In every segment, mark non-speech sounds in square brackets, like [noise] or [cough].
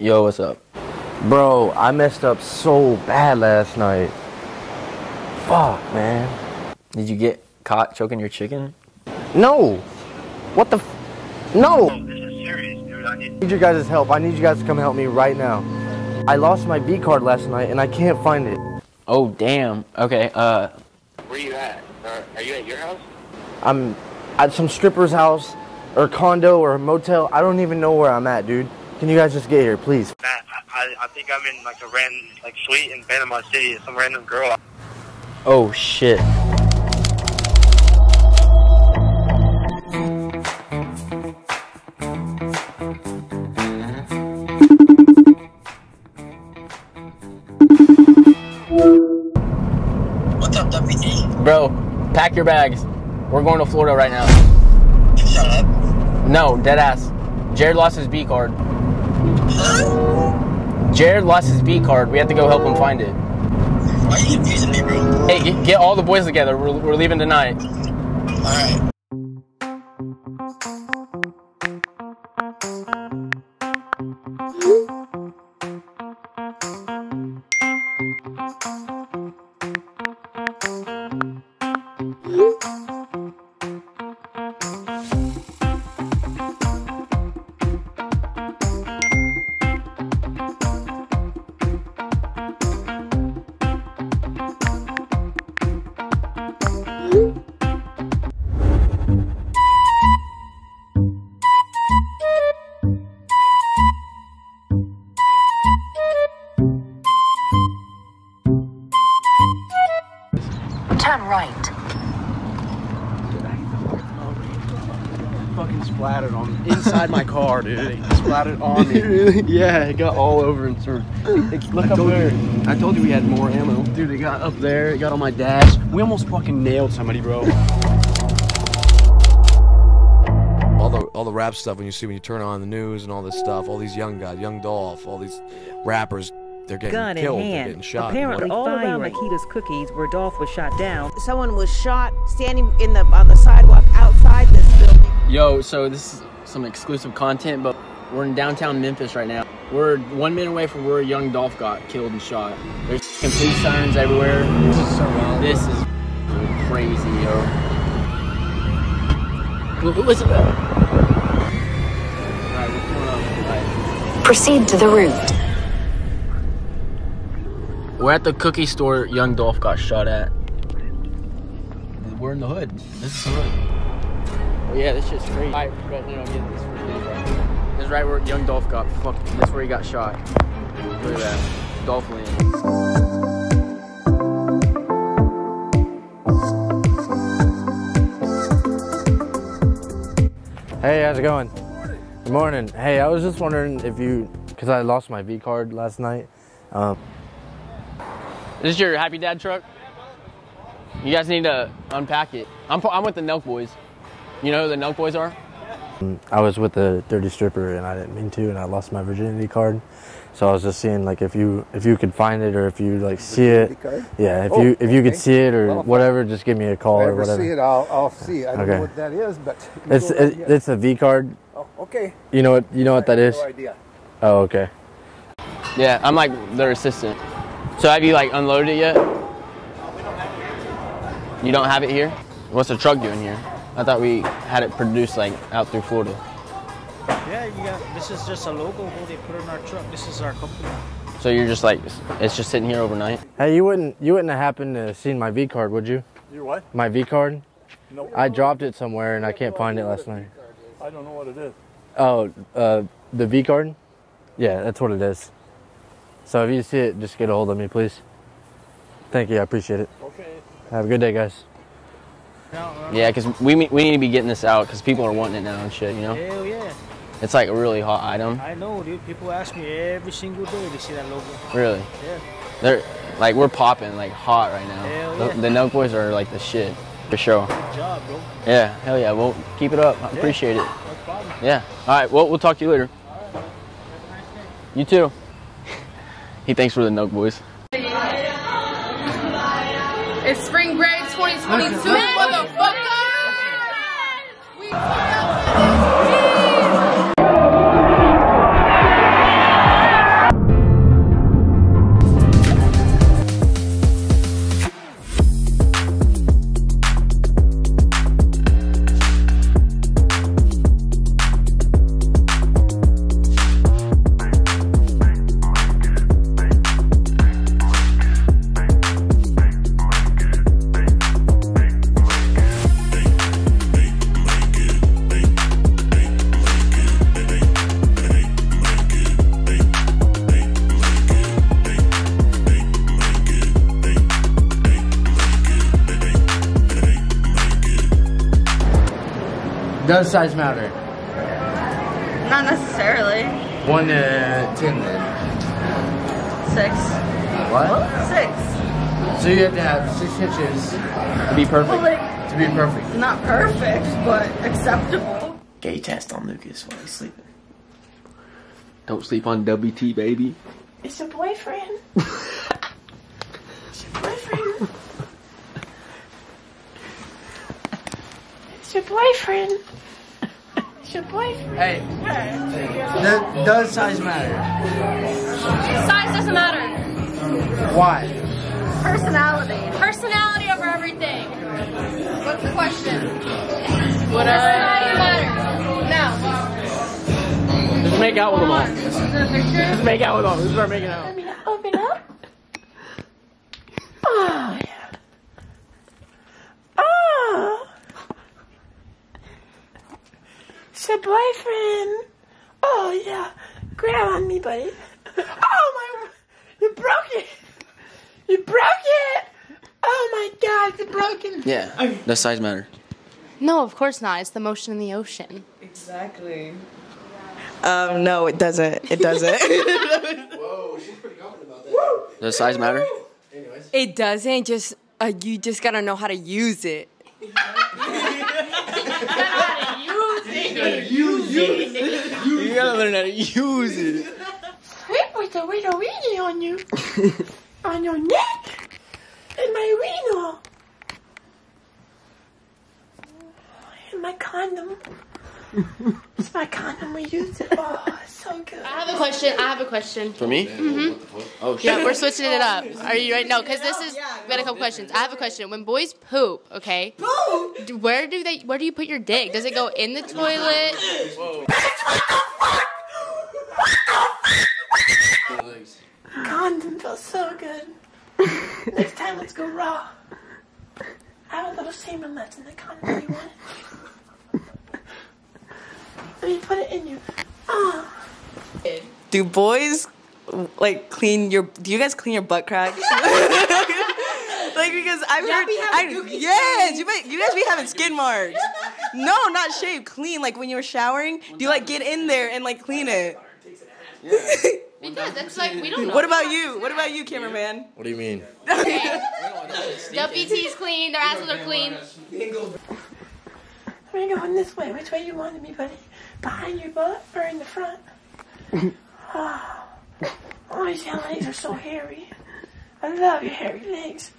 Yo, what's up? Bro, I messed up so bad last night. Fuck, man. Did you get caught choking your chicken? No. What the? F- no. This is serious, dude. I need. I need you guys' help. I need you guys to come help me right now. I lost my V card last night and I can't find it. Oh damn. Okay. Uh, Where you at? Are, are you at your house? I'm at some stripper's house or condo or motel. I don't even know where I'm at, dude. Can you guys just get here, please? Matt, I, I think I'm in like a random like suite in Panama City. Some random girl. Oh shit. What's up, WD? Bro, pack your bags. We're going to Florida right now. Shut up. No, dead ass. Jared lost his V card. Jared lost his V card. We have to go help him find it. Why are you confusing me, bro? Hey, get, get all the boys together. We're, we're leaving tonight. All right. Fucking splattered on inside my car, dude. It splattered on me. really? [laughs] Yeah, it got all over and sort of. Look I up told there. you. I told you we had more ammo. Dude, it got up there. It got on my dash. We almost fucking nailed somebody, bro. all the all the rap stuff when you see when you turn on the news and all this stuff, all these young guys, young Dolph, all these rappers, they're getting gun killed, in they're hand. getting shot. Apparently, all around Makeda's cookies, where Dolph was shot down, someone was shot standing in the on the sidewalk outside this building. Yo, so this is some exclusive content, but we're in downtown Memphis right now. We're one minute away from where young Dolph got killed and shot. There's complete sirens everywhere. This is so wild. This is crazy, yo. L- Listen. Alright, we're up. Proceed to the route. We're at the cookie store young Dolph got shot at. We're in the hood. This is the hood. Yeah, this shit's crazy. Right, right, no, no, get this for video. This is right where young Dolph got fucked. That's where he got shot. Look at that. Dolph land. Hey, how's it going? Good morning. Hey, I was just wondering if you, because I lost my V card last night. Um, this is your Happy Dad truck? You guys need to unpack it. I'm, I'm with the Nelk Boys. You know who the Nelk Boys are? Mm, I was with the dirty stripper and I didn't mean to, and I lost my virginity card. So I was just seeing like if you if you could find it or if you like see it. card? Yeah, if Oh, you if you could see it or Well, whatever, just give me a call If I or whatever. see it, I'll, I'll see. I don't Okay. know what that is, but [laughs] It's it, it's a V card. Oh, okay. You know what you know what that I is? have No idea. Oh, okay. Yeah, I'm like their assistant. So have you like unloaded it yet? You don't have it here? What's the truck doing here? I thought we had it produced like out through Florida. Yeah, you got. This is just a logo they put on our truck. This is our company. So you're just like it's just sitting here overnight. Hey, you wouldn't you wouldn't have happened to seen my V card, would you? Your what? My V card? No. I dropped it somewhere and I can't find it last night. I don't know what it is. Oh, uh, the V card? Yeah, that's what it is. So if you see it, just get a hold of me, please. Thank you, I appreciate it. Okay. Have a good day, guys. Yeah, because we we need to be getting this out because people are wanting it now and shit. You know, Hell yeah. it's like a really hot item. I know, dude. People ask me every single day. to see that logo. Really, Yeah. they're like we're popping like hot right now. Hell The, yeah. the Nelk boys are like the shit for sure. Good job, bro. Yeah, hell yeah. Well, keep it up. I appreciate it. No problem. Yeah. All right. Well, we'll talk to you later. You too. [laughs] he thanks for the Nelk boys. It's spring break 2022, motherfucker! Does size matter? Not necessarily. One to ten then. Six. What? Oh, six. So you have to have six inches to be perfect. Well, like, to be perfect. not perfect, but acceptable. Gay test on Lucas while he's sleeping. Don't sleep on WT, baby. [laughs] [laughs] It's your boyfriend. it's your boyfriend. It's your boyfriend. It's your boyfriend. Hey, does, does size matter? Size doesn't matter. Why? Personality. Personality over everything. What's the question? Personality matters. No. Just make out with them all. Is it a picture? Just make out with them. Just start making out. Let me open up. Oh, [sighs] yeah. Oh. It's your boyfriend. Oh, yeah. Grab on me, buddy. Oh, my. You broke it. You broke it. Oh, my God. It's broken. Yeah. Does size matter? No, of course not. It's the motion in the ocean. Exactly. Um, no, it doesn't. It doesn't. [laughs] Whoa, she's pretty confident about that. Does size matter? Anyways. It doesn't. Just uh, you just gotta know how to use it. You gotta learn how to use it. Sweep with the little weenie on you. on your neck. And my renal. And my condom. It's my condom. We use it. Oh, it's so good. I have a question. I have a question. For me? Mm-hmm. Oh shit. Yeah, we're switching it up. Are you ready? No, because this is. We got a couple questions. I have a question. When boys poop, okay? do- Where do they? Where do you put your dick? Does it go in the toilet? Condom feels so good. Next time, let's go raw. I have a little semen left in the condom. You want it? Let me put it in you. Oh. Ah. do boys like clean your? Do you guys clean your butt crack? [laughs] like because I've heard. I, yes, you might, you guys be having skin marks. No, not shaved, clean. Like when you're showering, do you like get in there and like clean it? Because that's like we don't know. What about you? What about you, cameraman? What do you mean? [laughs] WT's clean. Their asses are clean. We're going this way. Which way you want me, buddy? Behind your butt or in the front? [laughs] Ah. oh, oh, your legs are so hairy. I love your hairy legs.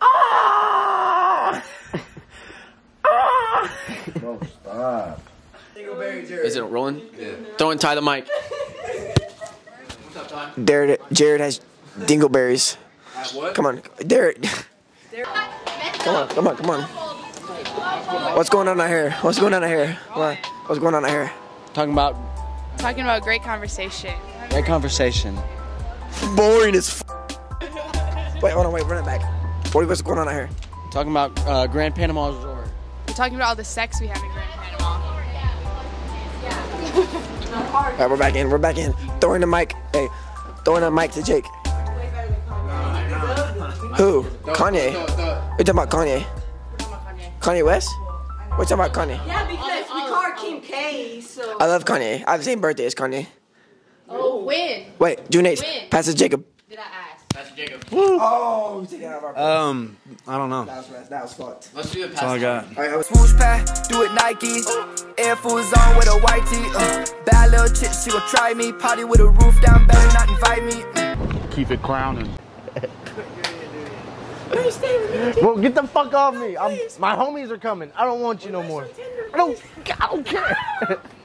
Oh! Oh! [laughs] No, stop. Is it rolling? Yeah. Throw and tie the mic. Jared, Jared has dingleberries. Come on, Jared. Come on, come on, come on. What's going on out here? What's going on out here? What? What's going on out here? Talking about Talking about great conversation. great conversation. Boring as f- Wait, hold on, wait, run it back. What, what's going on out here? Talking about uh, Grand Panama Resort. We're talking about all the sex we have in Grand Panama. All right, we're back in. We're back in. Throwing the mic. Hey, throwing the mic to Jake. Who? Kanye. We're talking about Kanye. Kanye West? We're talking about Kanye. Yeah, because we call Kim K, so. I love Kanye. I have the same birthday as Kanye. Oh, when? Wait, June 8th. When? Pastor Jacob. Did I ask? Pastor Jacob. Oh, we take out of our. Um, I don't know. That was, that was fucked. Let's do the That's all I got. Swoosh pad, do it Nike. Air Force on with a white tee. Uh, bad little chick, she gon' try me. Party with a roof down, better not invite me. Keep it clowning. Well, get the fuck off me. I'm, my homies are coming. I don't want you no more. I don't. I don't care. [laughs]